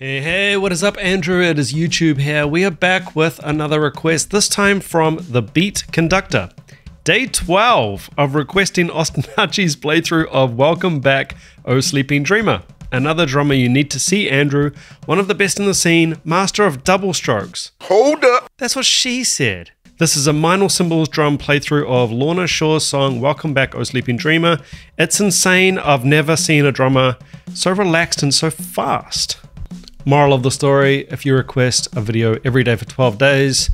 Hey, hey, what is up, Andrew? It is YouTube here. We are back with another request, this time from The Beat Conductor. Day 12 of requesting Austin Archey's playthrough of Welcome Back, O Sleeping Dreamer. Another drummer you need to see, Andrew. One of the best in the scene, master of double strokes. Hold up. That's what she said. This is a Meinl Cymbals drum playthrough of Lorna Shore's song Welcome Back, O Sleeping Dreamer. It's insane. I've never seen a drummer so relaxed and so fast. Moral of the story if you request a video every day for 12 days,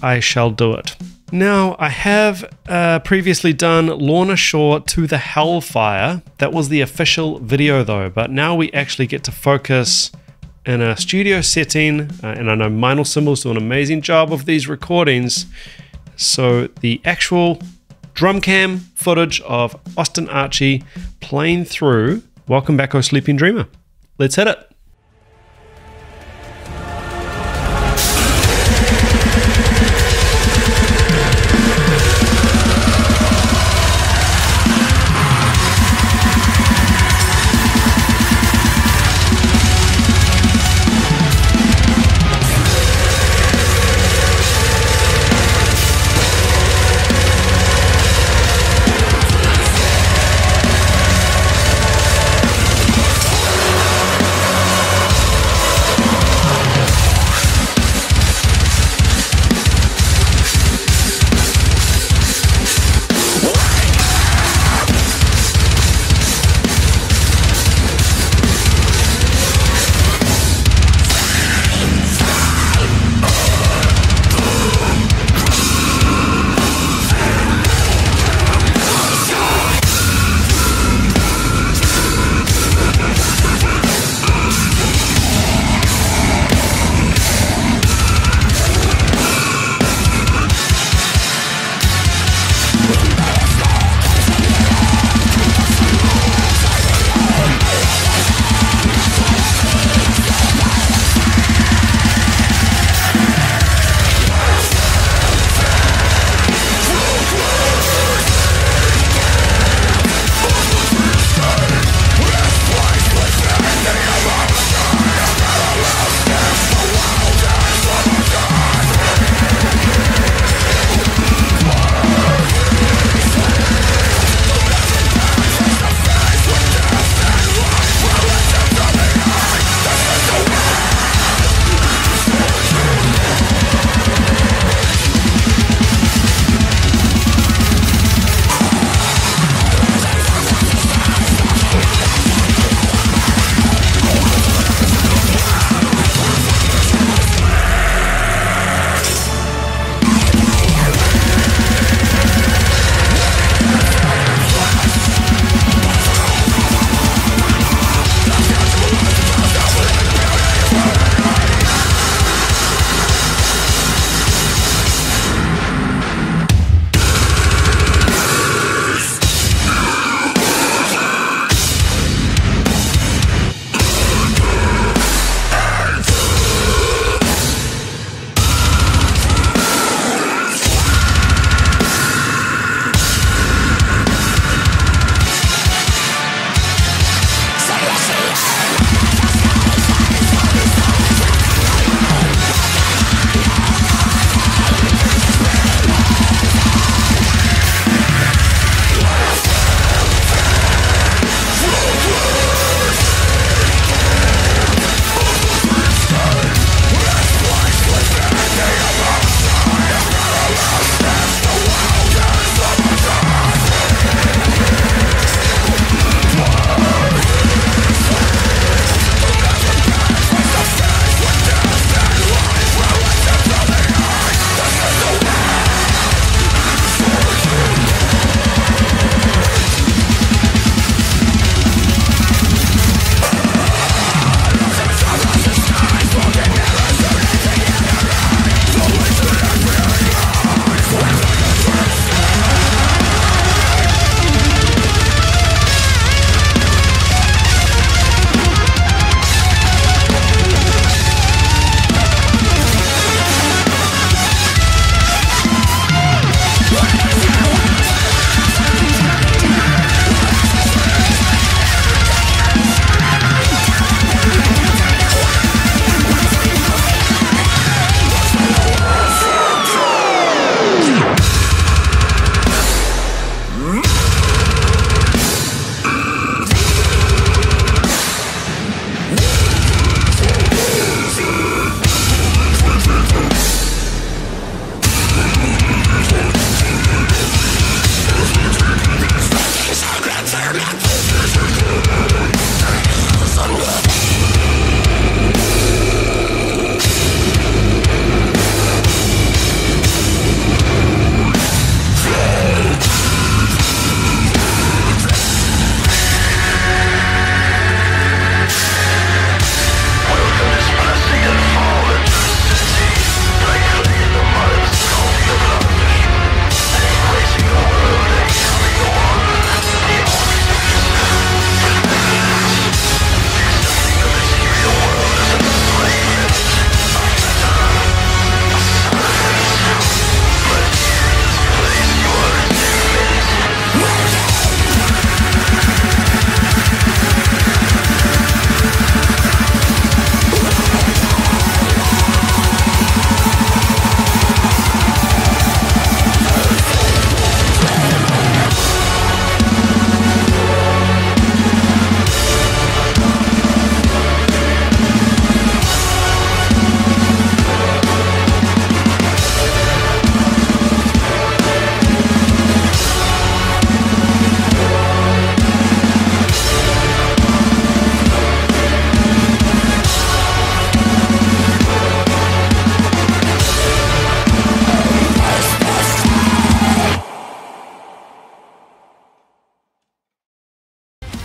I shall do it. Now, I have uh, previously done Lorna Shore to the Hellfire. That was the official video though, but now we actually get to focus in a studio setting, uh, and I know Meinl Cymbals do an amazing job of these recordings. So the actual drum cam footage of Austin Archey playing through Welcome Back, O Sleeping Dreamer. Let's hit it.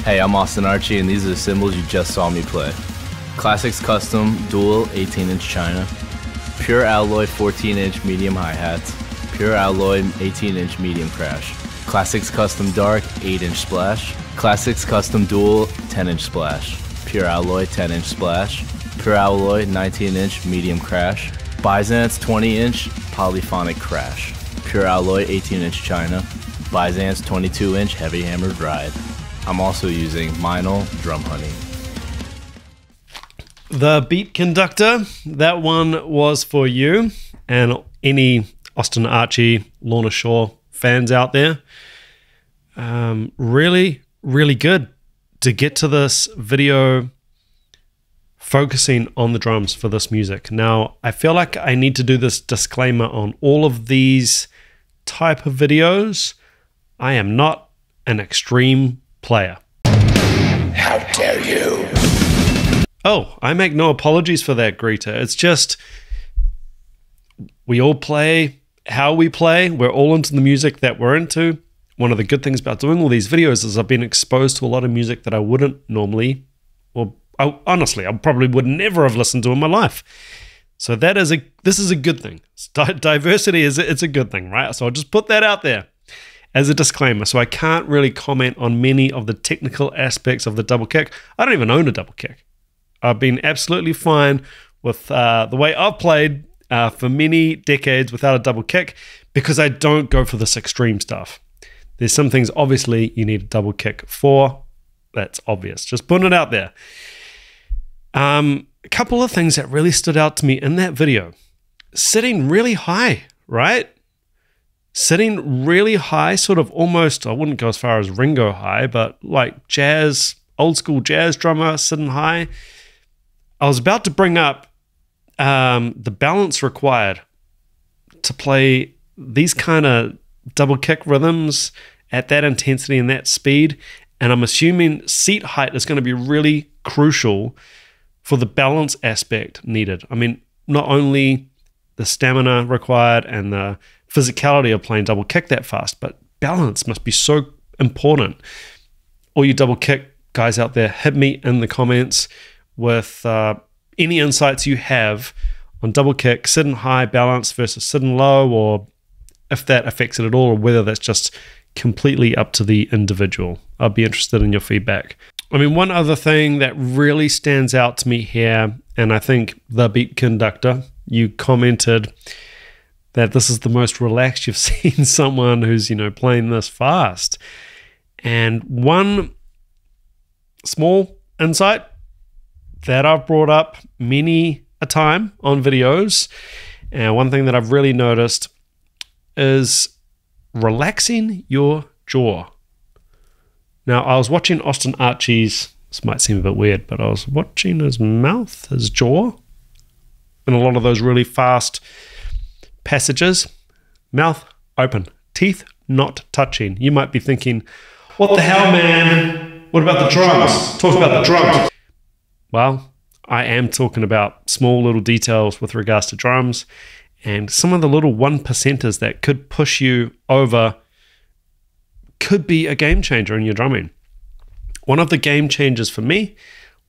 Hey, I'm Austin Archey, and these are the cymbals you just saw me play. Classics Custom Dual 18-inch China, Pure Alloy 14-inch medium hi-hats, Pure Alloy 18-inch medium crash, Classics Custom Dark 8-inch splash, Classics Custom Dual 10-inch splash, Pure Alloy 10-inch splash, Pure Alloy 19-inch medium crash, Byzance 20-inch polyphonic crash, Pure Alloy 18-inch China, Byzance 22-inch heavy hammered ride. I'm also using Meinl Drum Honey. The Beat Conductor, that one was for you and any Austin Archey, Lorna Shore fans out there. Um, really, really good to get to this video focusing on the drums for this music. Now, I feel like I need to do this disclaimer on all of these type of videos. I am not an extreme player. How dare you? Oh, I make no apologies for that, Greta. It's just we all play how we play. We're all into the music that we're into. One of the good things about doing all these videos is I've been exposed to a lot of music that I wouldn't normally, or I, honestly, I probably would never have listened to in my life. So that is a this is a good thing. Diversity is it's a good thing, right? So I'll just put that out there as a disclaimer. So I can't really comment on many of the technical aspects of the double kick. I don't even own a double kick. I've been absolutely fine with uh, the way I've played uh, for many decades without a double kick because I don't go for this extreme stuff. There's some things obviously you need a double kick for. That's obvious. Just putting it out there. Um, a couple of things that really stood out to me in that video sitting really high, right? Sitting really high, sort of almost, I wouldn't go as far as Ringo high, but like jazz, old school jazz drummer sitting high. I was about to bring up um, the balance required to play these kind of double kick rhythms at that intensity and that speed. And I'm assuming seat height is going to be really crucial for the balance aspect needed. I mean, not only the stamina required and the physicality of playing double kick that fast, but balance must be so important. All you double kick guys out there, hit me in the comments with uh, any insights you have on double kick, sitting high balance versus sitting low, or if that affects it at all, or whether that's just completely up to the individual. I'd be interested in your feedback. I mean, one other thing that really stands out to me here, and I think the beat conductor, you commented that this is the most relaxed you've seen someone who's, you know, playing this fast. And one small insight that I've brought up many a time on videos, and one thing that I've really noticed is relaxing your jaw. Now, I was watching Austin Archey's, this might seem a bit weird, but I was watching his mouth, his jaw, and a lot of those really fast passages. Mouth open, teeth not touching. You might be thinking, what the hell, man? What about the drums? Talk about the drums. Well, I am talking about small little details with regards to drums and some of the little one percenters that could push you over could be a game changer in your drumming. One of the game changers for me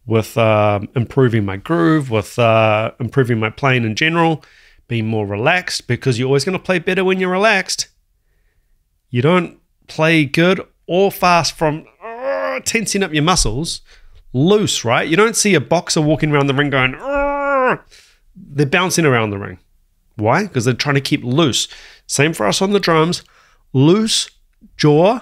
with uh, improving my groove, with uh, improving my playing in general, being more relaxed because you're always going to play better when you're relaxed. You don't play good or fast from uh, tensing up your muscles loose, right? You don't see a boxer walking around the ring going, they're bouncing around the ring. Why? Because they're trying to keep loose. Same for us on the drums. Loose jaw.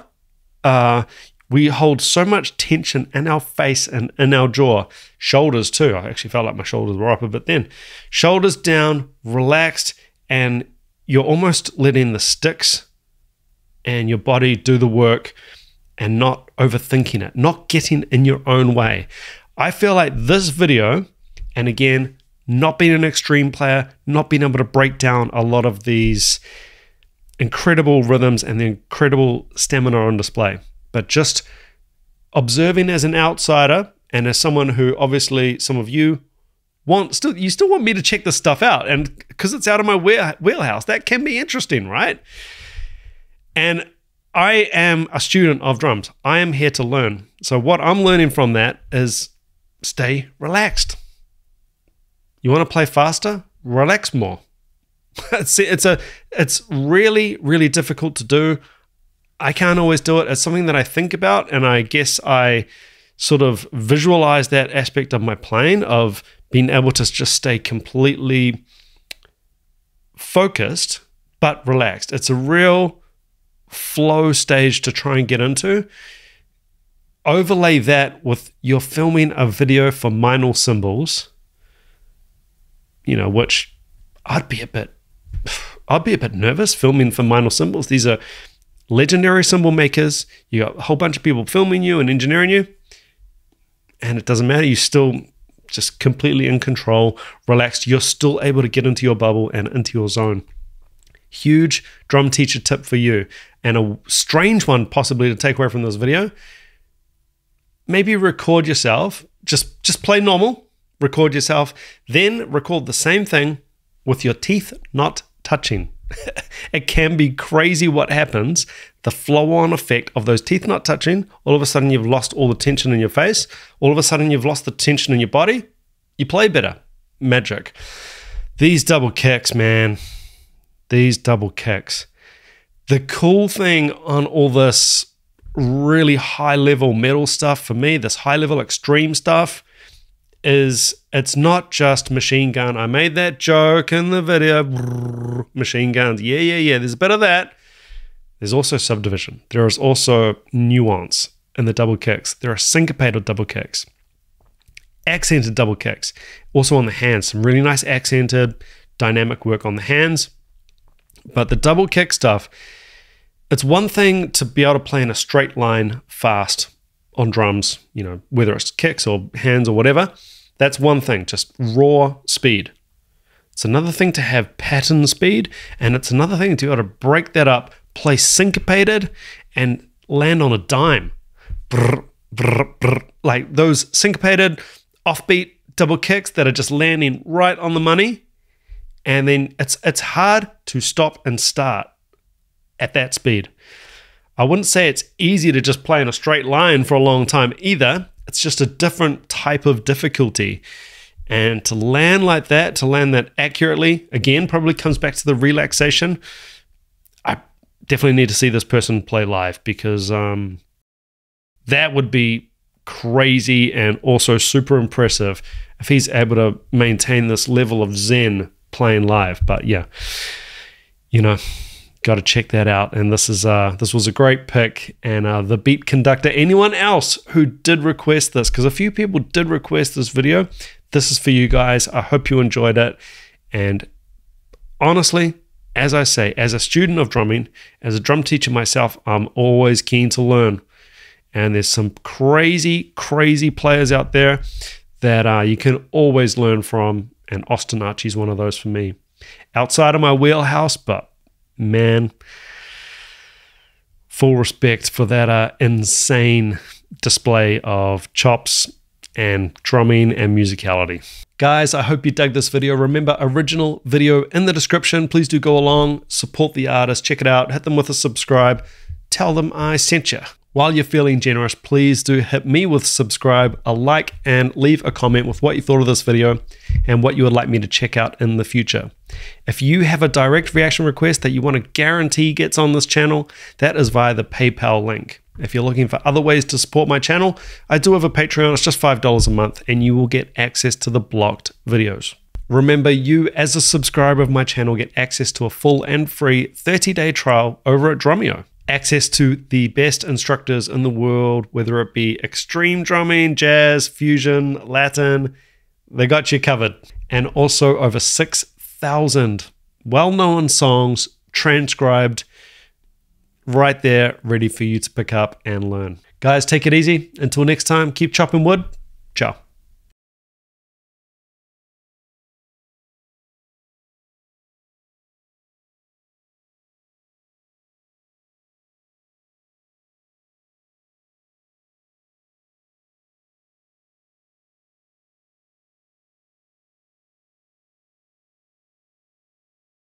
Uh, we hold so much tension in our face and in our jaw. Shoulders too. I actually felt like my shoulders were up a bit then. Shoulders down, relaxed, and you're almost letting the sticks and your body do the work and not overthinking it, not getting in your own way. I feel like this video, and again, not being an extreme player, not being able to break down a lot of these incredible rhythms and the incredible stamina on display, but just observing as an outsider and as someone who obviously some of you want still you still want me to check this stuff out and because it's out of my wheelhouse that can be interesting right and I am a student of drums. I am here to learn. So what I'm learning from that is stay relaxed. You want to play faster? Relax more. it's it's a it's really really difficult to do. I can't always do it. It's something that I think about, and I guess I sort of visualize that aspect of my plane of being able to just stay completely focused but relaxed. It's a real flow stage to try and get into. Overlay that with you're filming a video for Meinl Cymbals, you know, which I'd be a bit I'd be a bit nervous filming for Meinl Cymbals. These are legendary cymbal makers. You got a whole bunch of people filming you and engineering you. And it doesn't matter. You still just completely in control, relaxed. You're still able to get into your bubble and into your zone. Huge drum teacher tip for you, and a strange one possibly to take away from this video. Maybe record yourself. Just just play normal. Record yourself. Then record the same thing with your teeth not touching. it can be crazy what happens. The flow on effect of those teeth not touching, all of a sudden you've lost all the tension in your face. All of a sudden you've lost the tension in your body. You play better. Magic. These double kicks, man. These double kicks. The cool thing on all this really high level metal stuff for me, this high level extreme stuff, is it's not just machine gun. I made that joke in the video. Machine guns. Yeah, yeah, yeah. There's a bit of that. There's also subdivision. There is also nuance in the double kicks. There are syncopated double kicks, accented double kicks. Also on the hands, some really nice accented dynamic work on the hands. But the double kick stuff, it's one thing to be able to play in a straight line fast on drums, you know, whether it's kicks or hands or whatever. That's one thing, just raw speed. It's another thing to have pattern speed, and it's another thing to be able to break that up, play syncopated, and land on a dime. Brr, brr, brr. Like those syncopated, offbeat double kicks that are just landing right on the money. And then it's it's hard to stop and start at that speed. I wouldn't say it's easy to just play in a straight line for a long time either. It's just a different type of difficulty. And to land like that, to land that accurately, again, probably comes back to the relaxation. I definitely need to see this person play live because um, that would be crazy and also super impressive if he's able to maintain this level of zen playing live. But yeah, you know, got to check that out. And this is uh, this was a great pick. And uh, the beat conductor. Anyone else who did request this? Because a few people did request this video. This is for you guys. I hope you enjoyed it. And honestly, as I say, as a student of drumming, as a drum teacher myself, I'm always keen to learn. And there's some crazy, crazy players out there that uh, you can always learn from. And Austin Archey's one of those for me. Outside of my wheelhouse, but man, full respect for that uh, insane display of chops and drumming and musicality. Guys, I hope you dug this video. Remember, original video in the description. Please do go along, support the artist, check it out, hit them with a subscribe, tell them I sent you. While you're feeling generous, please do hit me with subscribe, a like, and leave a comment with what you thought of this video and what you would like me to check out in the future. If you have a direct reaction request that you want to guarantee gets on this channel, that is via the PayPal link. If you're looking for other ways to support my channel, I do have a Patreon. It's just $5 a month, and you will get access to the blocked videos. Remember, you as a subscriber of my channel get access to a full and free 30 day trial over at Drumeo access to the best instructors in the world, whether it be extreme drumming, jazz, fusion, Latin, they got you covered. And also over 6,000 well known songs transcribed right there, ready for you to pick up and learn. Guys, take it easy. Until next time, keep chopping wood